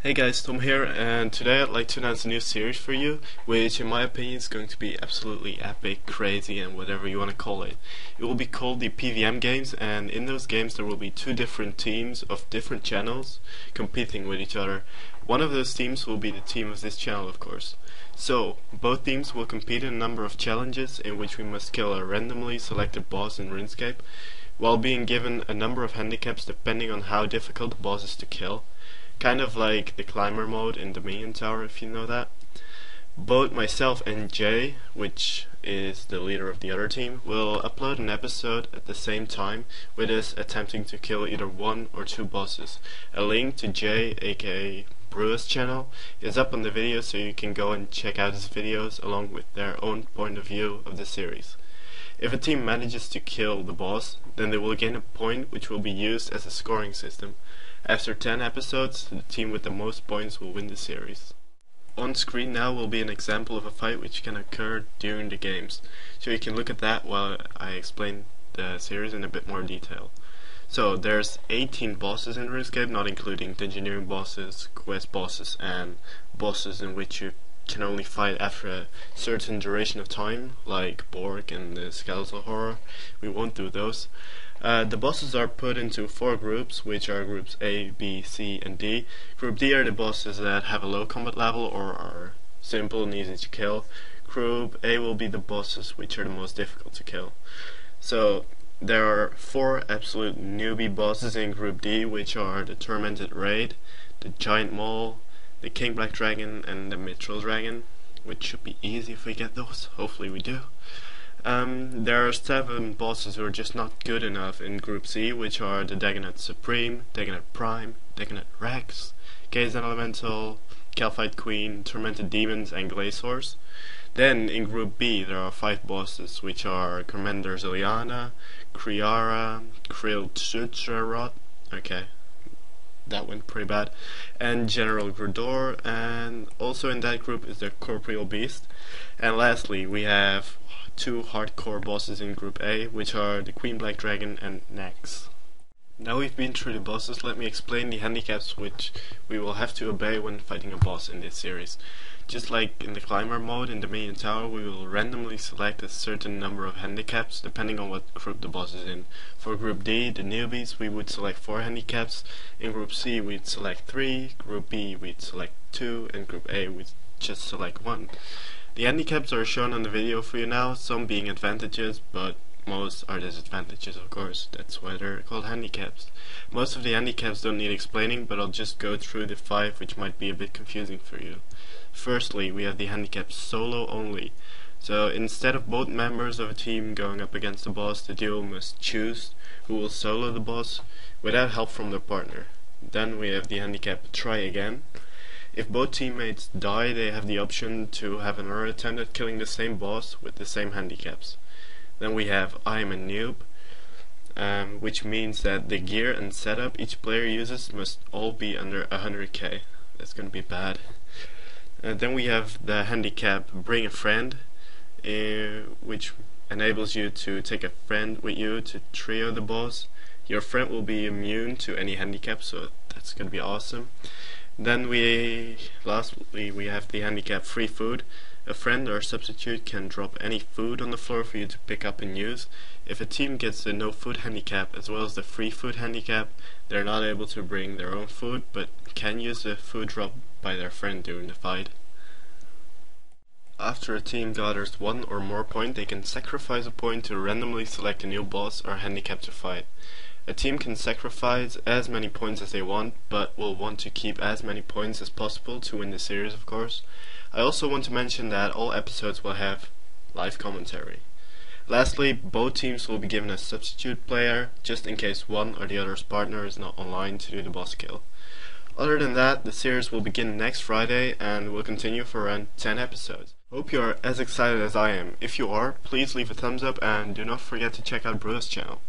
Hey guys, Tom here, and today I'd like to announce a new series for you, which in my opinion is going to be absolutely epic, crazy, and whatever you want to call it. It will be called the PVM games, and in those games there will be two different teams of different channels competing with each other. One of those teams will be the team of this channel, of course. So, both teams will compete in a number of challenges in which we must kill a randomly selected boss in RuneScape, while being given a number of handicaps depending on how difficult the boss is to kill. Kind of like the climber mode in Dominion Tower, if you know that. Both myself and Jay, which is the leader of the other team, will upload an episode at the same time with us attempting to kill either one or two bosses. A link to Jay, aka Brua's channel is up on the video so you can go and check out his videos along with their own point of view of the series. If a team manages to kill the boss, then they will gain a point which will be used as a scoring system. After 10 episodes, the team with the most points will win the series. On screen now will be an example of a fight which can occur during the games, so you can look at that while I explain the series in a bit more detail. So there's 18 bosses in RuneScape, not including the engineering bosses, quest bosses, and bosses in which you can only fight after a certain duration of time, like Bork and the Skeletal Horror. We won't do those. Uh, the bosses are put into four groups, which are groups A, B, C, and D. Group D are the bosses that have a low combat level or are simple and easy to kill. Group A will be the bosses which are the most difficult to kill. So there are four absolute newbie bosses in Group D, which are the Tormented Wraith, the Giant Mole, the King Black Dragon, and the Mithril Dragon, which should be easy if we get those. Hopefully we do. Um, there are seven bosses who are just not good enough in Group C, which are the Dagannoth Supreme, Dagannoth Prime, Dagannoth Rex, Chaos Elemental, Kalphite Queen, Tormented Demons, and Glacors. Then in Group B there are five bosses, which are Commander Zilyana, Kree'arra, K'ril Tsutsaroth, okay, that went pretty bad, and General Graardor, and also in that group is the Corporeal Beast. And lastly, we have two hardcore bosses in Group A, which are the Queen Black Dragon and Nex. Now we've been through the bosses, let me explain the handicaps which we will have to obey when fighting a boss in this series. Just like in the climber mode in Dominion Tower, we will randomly select a certain number of handicaps depending on what group the boss is in. For Group D, the newbies, we would select 4 handicaps. In Group C, we'd select 3. Group B, we'd select 2. And Group A, we'd just select 1. The handicaps are shown on the video for you now, some being advantages, but most are disadvantages of course, that's why they're called handicaps. Most of the handicaps don't need explaining, but I'll just go through the five which might be a bit confusing for you. Firstly, we have the handicap solo only. So instead of both members of a team going up against the boss, the duo must choose who will solo the boss without help from their partner. Then we have the handicap try again. If both teammates die, they have the option to have another attempt at killing the same boss with the same handicaps. Then we have I am a noob, um, which means that the gear and setup each player uses must all be under 100k. That's gonna be bad. Uh, then we have the handicap bring a friend, uh, which enables you to take a friend with you to trio the boss. Your friend will be immune to any handicap, so that's gonna be awesome. Then we, lastly, we have the handicap free food. A friend or substitute can drop any food on the floor for you to pick up and use. If a team gets the no food handicap as well as the free food handicap, they're not able to bring their own food, but can use the food dropped by their friend during the fight. After a team gathers one or more point, they can sacrifice a point to randomly select a new boss or handicap to fight. A team can sacrifice as many points as they want, but will want to keep as many points as possible to win the series, of course. I also want to mention that all episodes will have live commentary. Lastly, both teams will be given a substitute player, just in case one or the other's partner is not online to do the boss kill. Other than that, the series will begin next Friday and will continue for around 10 episodes. Hope you are as excited as I am. If you are, please leave a thumbs up and do not forget to check out Brua's channel.